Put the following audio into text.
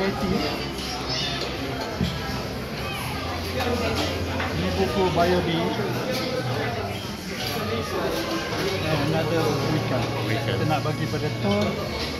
Haiti. Ini buku Biobi. And another Wicca. Wicca. Kita nak bagi pada dia